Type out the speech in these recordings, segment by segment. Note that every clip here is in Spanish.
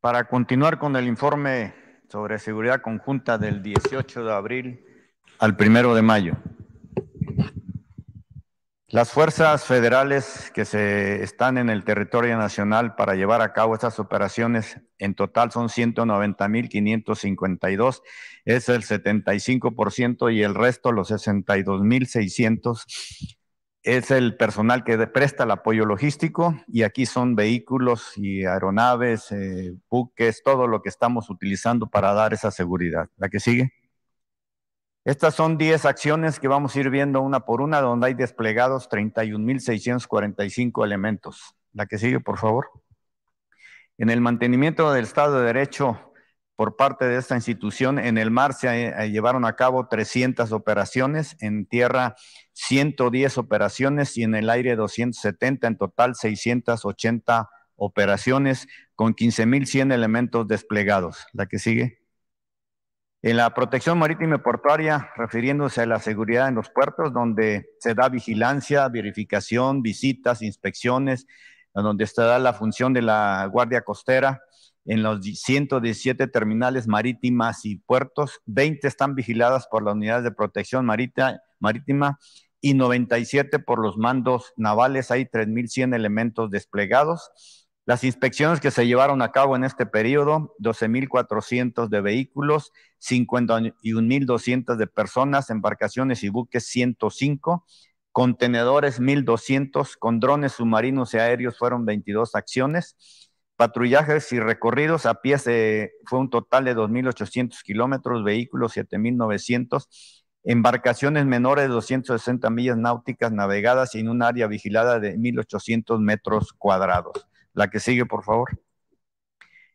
Para continuar con el informe sobre seguridad conjunta del 18 de abril al 1 de mayo. Las fuerzas federales que se están en el territorio nacional para llevar a cabo estas operaciones en total son 190.552, es el 75% y el resto, los 62.600, es el personal que presta el apoyo logístico y aquí son vehículos y aeronaves, eh, buques, todo lo que estamos utilizando para dar esa seguridad. ¿La que sigue? Estas son 10 acciones que vamos a ir viendo una por una, donde hay desplegados 31.645 elementos. La que sigue, por favor. En el mantenimiento del Estado de Derecho por parte de esta institución, en el mar se eh, llevaron a cabo 300 operaciones, en tierra 110 operaciones y en el aire 270, en total 680 operaciones con 15.100 elementos desplegados. La que sigue. En la protección marítima y portuaria, refiriéndose a la seguridad en los puertos, donde se da vigilancia, verificación, visitas, inspecciones, donde se la función de la Guardia Costera. En los 117 terminales marítimas y puertos, 20 están vigiladas por las unidades de protección marítima y 97 por los mandos navales. Hay 3.100 elementos desplegados las inspecciones que se llevaron a cabo en este periodo, 12.400 de vehículos, 51.200 de personas, embarcaciones y buques 105, contenedores 1.200, con drones submarinos y aéreos fueron 22 acciones, patrullajes y recorridos a pie fue un total de 2.800 kilómetros, vehículos 7.900, embarcaciones menores de 260 millas náuticas navegadas en un área vigilada de 1.800 metros cuadrados. La que sigue, por favor.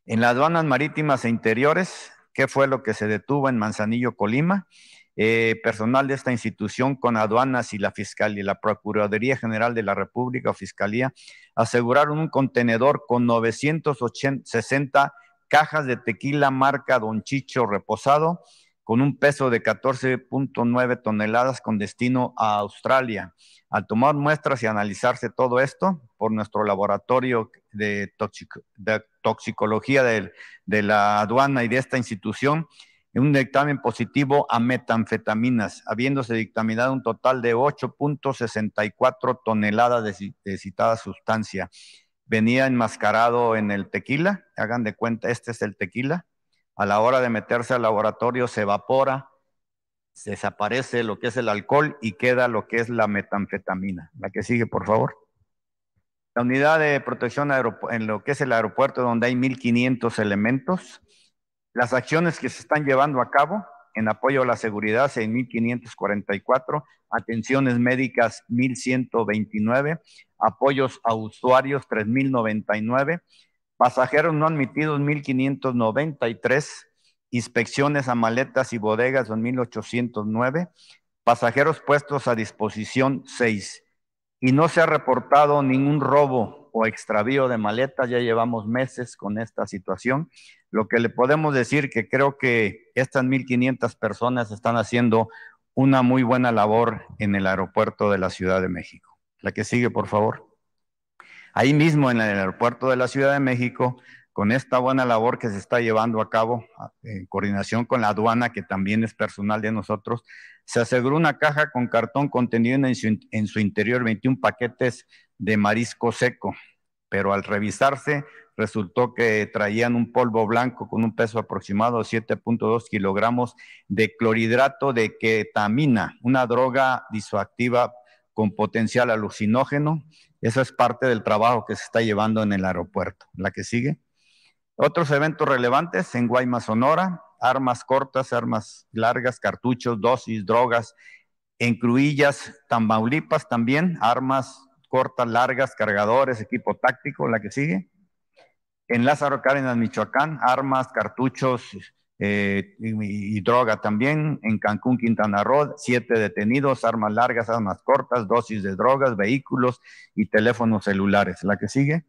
En las aduanas marítimas e interiores, ¿qué fue lo que se detuvo en Manzanillo, Colima? Eh, personal de esta institución con aduanas y la Fiscalía, y la Procuraduría General de la República o Fiscalía aseguraron un contenedor con 960 cajas de tequila marca Don Chicho reposado con un peso de 14.9 toneladas con destino a Australia. Al tomar muestras y analizarse todo esto por nuestro laboratorio de, toxicología de, la aduana y de esta institución, un dictamen positivo a metanfetaminas, habiéndose dictaminado un total de 8.64 toneladas de, de citada sustancia. Venía enmascarado en el tequila, hagan de cuenta, este es el tequila. A la hora de meterse al laboratorio se evapora, se desaparece lo que es el alcohol y queda lo que es la metanfetamina. La que sigue, por favor. La unidad de protección en lo que es el aeropuerto, donde hay 1.500 elementos. Las acciones que se están llevando a cabo en apoyo a la seguridad, 6.544. Atenciones médicas, 1.129. Apoyos a usuarios, 3.099. Pasajeros no admitidos, 1.593 inspecciones a maletas y bodegas 2809, pasajeros puestos a disposición 6. Y no se ha reportado ningún robo o extravío de maletas, ya llevamos meses con esta situación. Lo que le podemos decir que creo que estas 1.500 personas están haciendo una muy buena labor en el aeropuerto de la Ciudad de México. La que sigue, por favor. Ahí mismo en el aeropuerto de la Ciudad de México con esta buena labor que se está llevando a cabo en coordinación con la aduana, que también es personal de nosotros, se aseguró una caja con cartón contenido en su, en su interior 21 paquetes de marisco seco, pero al revisarse resultó que traían un polvo blanco con un peso aproximado de 7.2 kilogramos de clorhidrato de ketamina, una droga disoactiva con potencial alucinógeno. Eso es parte del trabajo que se está llevando en el aeropuerto. La que sigue. Otros eventos relevantes en Guaymas, Sonora, armas cortas, armas largas, cartuchos, dosis, drogas. En Cruillas, Tamaulipas también, armas cortas, largas, cargadores, equipo táctico, la que sigue. En Lázaro Cárdenas, Michoacán, armas, cartuchos eh, y, y, droga también. En Cancún, Quintana Roo, siete detenidos, armas largas, armas cortas, dosis de drogas, vehículos y teléfonos celulares. La que sigue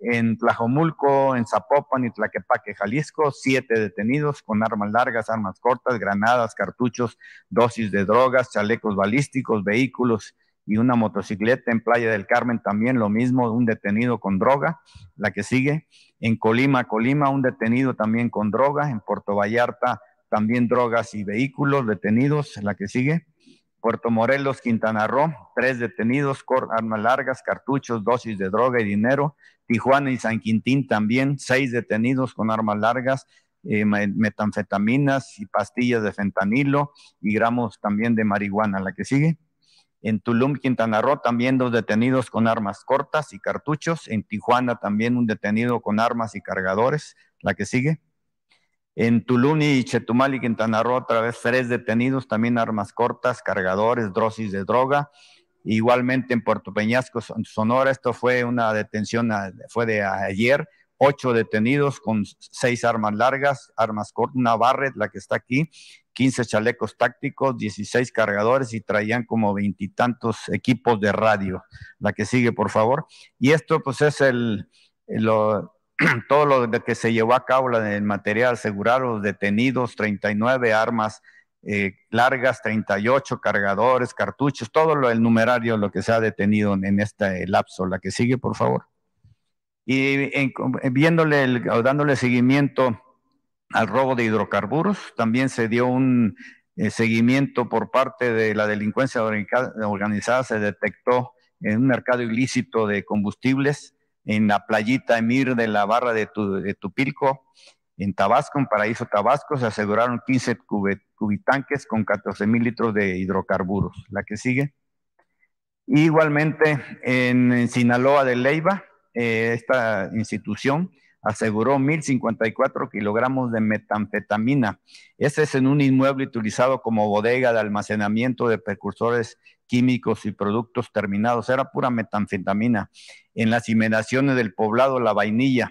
En Tlajomulco, en Zapopan y Tlaquepaque, Jalisco, siete detenidos con armas largas, armas cortas, granadas, cartuchos, dosis de drogas, chalecos balísticos, vehículos y una motocicleta. En Playa del Carmen también lo mismo, un detenido con droga. La que sigue. En Colima, Colima, un detenido también con droga. En Puerto Vallarta, también drogas y vehículos detenidos. La que sigue. Puerto Morelos, Quintana Roo, tres detenidos, armas largas, cartuchos, dosis de droga y dinero. Tijuana y San Quintín también, seis detenidos con armas largas, eh, metanfetaminas y pastillas de fentanilo y gramos también de marihuana. La que sigue. En Tulum, Quintana Roo, también dos detenidos con armas cortas y cartuchos. En Tijuana también un detenido con armas y cargadores. La que sigue. En Tulum y Chetumal y Quintana Roo, otra vez tres detenidos, también armas cortas, cargadores, dosis de droga. Igualmente en Puerto Peñasco, Sonora, esto fue una detención, fue de ayer, ocho detenidos con seis armas largas, armas cortas, una Barret, la que está aquí, 15 chalecos tácticos, 16 cargadores y traían como veintitantos equipos de radio. La que sigue, por favor. Y esto pues es el, todo lo que se llevó a cabo el material asegurado, detenidos, 39 armas eh, largas, 38 cargadores, cartuchos, todo lo, el numerario, lo que se ha detenido en, este lapso. La que sigue, por favor. Y viéndole, dándole seguimiento al robo de hidrocarburos, también se dio un eh, seguimiento por parte de la delincuencia organizada, se detectó en un mercado ilícito de combustibles en la playita Emir de la barra de, Tupilco, en Tabasco, en Paraíso Tabasco, se aseguraron 15 cubitanques con 14 mil litros de hidrocarburos. La que sigue. Igualmente, en, Sinaloa de Leiva, eh, esta institución aseguró 1.054 kilogramos de metanfetamina. Este es en un inmueble utilizado como bodega de almacenamiento de precursores químicos y productos terminados. Era pura metanfetamina. En las inmediaciones del poblado La Vainilla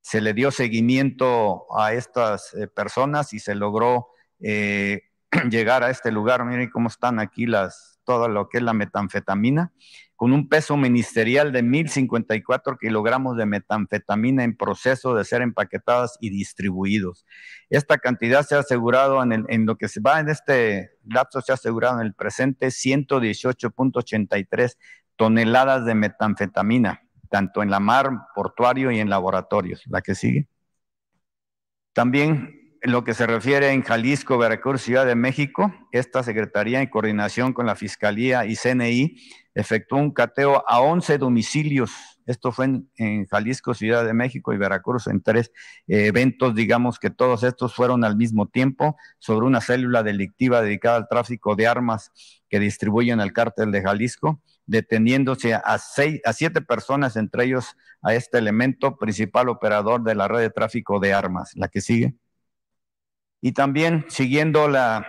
se le dio seguimiento a estas eh, personas y se logró eh, llegar a este lugar. Miren cómo están aquí las, todo lo que es la metanfetamina con un peso ministerial de 1.054 kilogramos de metanfetamina en proceso de ser empaquetadas y distribuidos. Esta cantidad se ha asegurado en, lo que se va en este lapso, se ha asegurado en el presente 118.83 toneladas de metanfetamina, tanto en la mar, portuario y en laboratorios. La que sigue. También lo que se refiere en Jalisco, Veracruz, Ciudad de México, esta Secretaría en coordinación con la Fiscalía y CNI efectuó un cateo a 11 domicilios. Esto fue en, Jalisco, Ciudad de México y Veracruz, en tres eh, eventos, digamos que todos estos fueron al mismo tiempo sobre una célula delictiva dedicada al tráfico de armas que distribuyen al cártel de Jalisco, deteniéndose a, seis, a siete personas, entre ellos a este elemento principal operador de la red de tráfico de armas. La que sigue. Y también siguiendo la,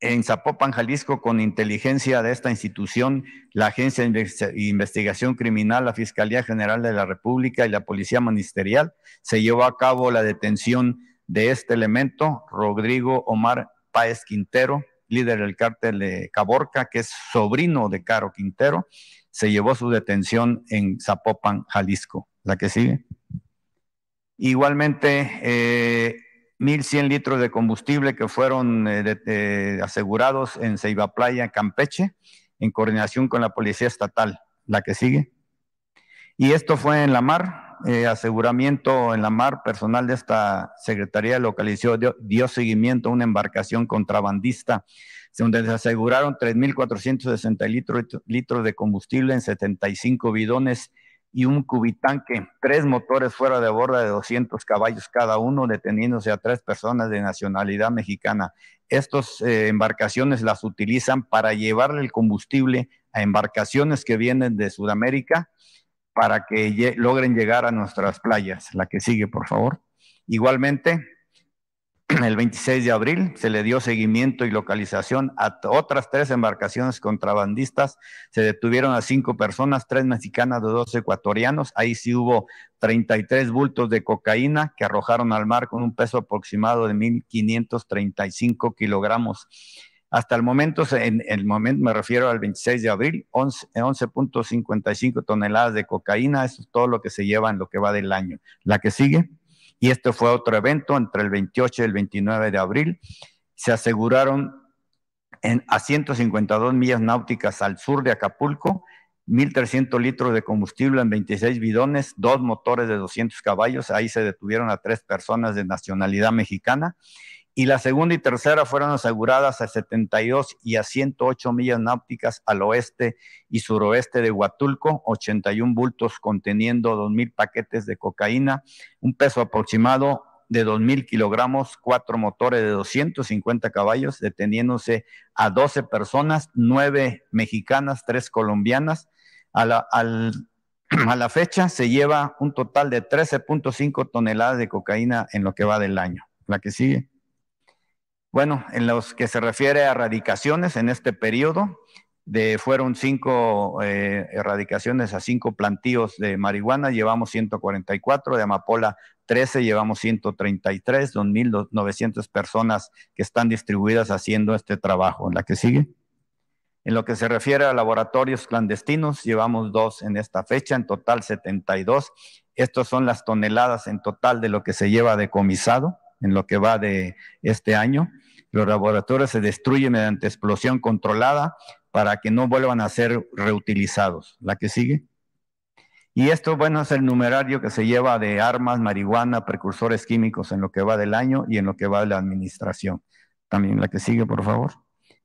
en Zapopan, Jalisco, con inteligencia de esta institución, la Agencia de Investigación Criminal, la Fiscalía General de la República y la Policía Ministerial, se llevó a cabo la detención de este elemento, Rodrigo Omar Páez Quintero, líder del cártel de Caborca, que es sobrino de Caro Quintero, se llevó su detención en Zapopan, Jalisco. La que sigue. Igualmente, eh, 1.100 litros de combustible que fueron eh, asegurados en Ceiba Playa, Campeche, en coordinación con la Policía Estatal. La que sigue. Y esto fue en la mar, eh, aseguramiento en la mar, personal de esta Secretaría localizó, dio, dio seguimiento a una embarcación contrabandista, donde se aseguraron 3.460 litros, litros de combustible en 75 bidones y un cubitanque, tres motores fuera de borda de 200 caballos cada uno, deteniéndose a tres personas de nacionalidad mexicana. Estas eh, embarcaciones las utilizan para llevarle el combustible a embarcaciones que vienen de Sudamérica para que logren llegar a nuestras playas. La que sigue, por favor. Igualmente, el 26 de abril se le dio seguimiento y localización a otras tres embarcaciones contrabandistas. Se detuvieron a cinco personas, tres mexicanas dos ecuatorianos. Ahí sí hubo 33 bultos de cocaína que arrojaron al mar con un peso aproximado de 1.535 kilogramos. Hasta el momento, en el momento me refiero al 26 de abril, 11.55 toneladas de cocaína, eso es todo lo que se lleva en lo que va del año. La que sigue, y este fue otro evento entre el 28 y el 29 de abril, se aseguraron en, a 152 millas náuticas al sur de Acapulco 1.300 litros de combustible en 26 bidones, dos motores de 200 caballos, ahí se detuvieron a tres personas de nacionalidad mexicana, y la segunda y tercera fueron aseguradas a 72 y a 108 millas náuticas al oeste y suroeste de Huatulco, 81 bultos conteniendo 2.000 paquetes de cocaína, un peso aproximado de 2.000 kilogramos, cuatro motores de 250 caballos, deteniéndose a 12 personas, nueve mexicanas, tres colombianas, a la, a la fecha se lleva un total de 13.5 toneladas de cocaína en lo que va del año. La que sigue. Bueno, en los que se refiere a erradicaciones en este periodo, de, fueron cinco eh, erradicaciones a cinco plantíos de marihuana, llevamos 144, de amapola 13, llevamos 133, 2.900 personas que están distribuidas haciendo este trabajo. La que sigue. En lo que se refiere a laboratorios clandestinos, llevamos dos en esta fecha, en total 72. Estas son las toneladas en total de lo que se lleva decomisado en lo que va de este año. Los laboratorios se destruyen mediante explosión controlada para que no vuelvan a ser reutilizados. La que sigue. Y esto, bueno, es el numerario que se lleva de armas, marihuana, precursores químicos en lo que va del año y en lo que va de la administración. También la que sigue, por favor.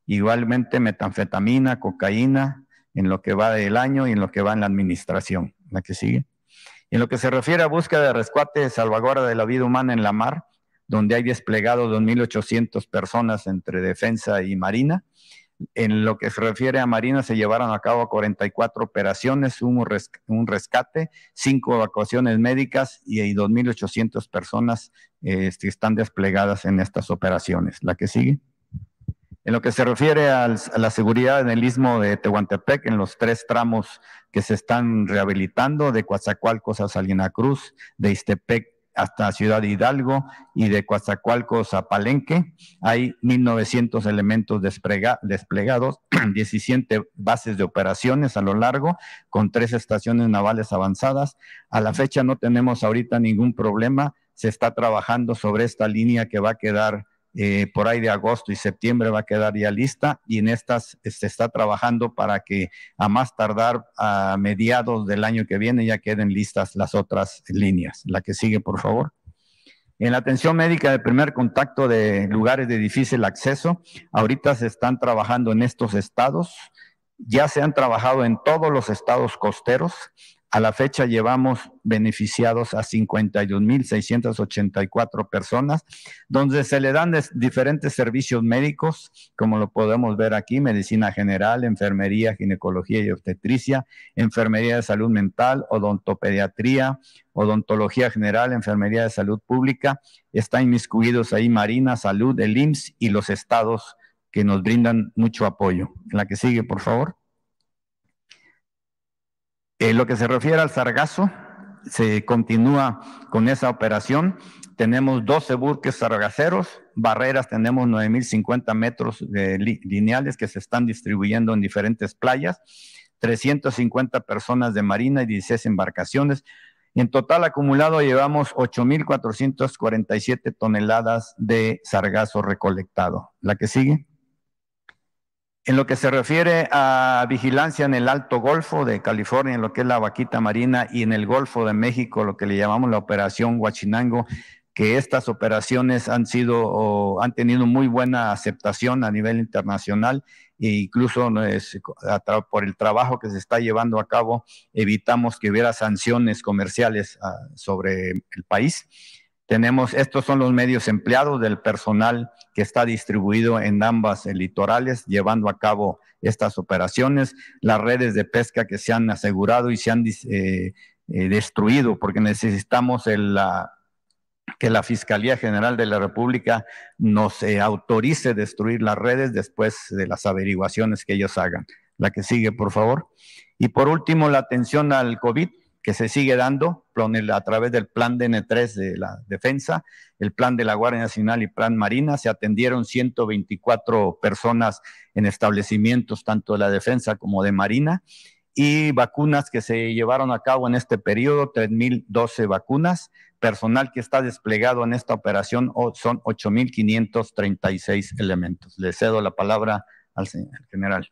Igualmente metanfetamina, cocaína, en lo que va del año y en lo que va en la administración. La que sigue. En lo que se refiere a búsqueda de rescate, salvaguarda de la vida humana en la mar, donde hay desplegado 2.800 personas entre defensa y marina. En lo que se refiere a Marina, se llevaron a cabo 44 operaciones, un, rescate, cinco evacuaciones médicas y 2.800 personas este, están desplegadas en estas operaciones. La que sigue. En lo que se refiere a la seguridad en el istmo de Tehuantepec, en los tres tramos que se están rehabilitando, de Coatzacoalcos a Salina Cruz, de Istepec hasta Ciudad Hidalgo y de Coatzacoalcos a Palenque, hay 1.900 elementos desplegados, 17 bases de operaciones a lo largo, con tres estaciones navales avanzadas. A la fecha no tenemos ahorita ningún problema, se está trabajando sobre esta línea que va a quedar eh, por ahí de agosto y septiembre va a quedar ya lista y en estas se está trabajando para que a más tardar a mediados del año que viene ya queden listas las otras líneas. La que sigue, por favor. En la atención médica de primer contacto de lugares de difícil acceso, ahorita se están trabajando en estos estados, ya se han trabajado en todos los estados costeros, a la fecha llevamos beneficiados a 52.684 personas, donde se le dan diferentes servicios médicos, como lo podemos ver aquí, medicina general, enfermería, ginecología y obstetricia, enfermería de salud mental, odontopediatría, odontología general, enfermería de salud pública. Están inmiscuidos ahí Marina, Salud, el IMSS y los estados que nos brindan mucho apoyo. La que sigue, por favor. Lo que se refiere al sargazo, se continúa con esa operación. Tenemos 12 buques sargaceros, barreras, tenemos 9.050 metros lineales que se están distribuyendo en diferentes playas, 350 personas de marina y 16 embarcaciones. En total acumulado llevamos 8.447 toneladas de sargazo recolectado. La que sigue. En lo que se refiere a vigilancia en el Alto Golfo de California, en lo que es la vaquita marina, y en el Golfo de México, lo que le llamamos la Operación Huachinango, que estas operaciones han sido han tenido muy buena aceptación a nivel internacional e incluso por el trabajo que se está llevando a cabo evitamos que hubiera sanciones comerciales ah, sobre el país. Tenemos, estos son los medios empleados del personal que está distribuido en ambas litorales, llevando a cabo estas operaciones, las redes de pesca que se han asegurado y se han eh, eh, destruido, porque necesitamos que la Fiscalía General de la República nos eh, autorice destruir las redes después de las averiguaciones que ellos hagan. La que sigue, por favor. Y por último, la atención al COVID que se sigue dando a través del plan DN3 de la defensa, el plan de la Guardia Nacional y plan Marina. Se atendieron 124 personas en establecimientos tanto de la defensa como de Marina y vacunas que se llevaron a cabo en este periodo, 3.012 vacunas. Personal que está desplegado en esta operación son 8.536 elementos. Le cedo la palabra al, señor, general.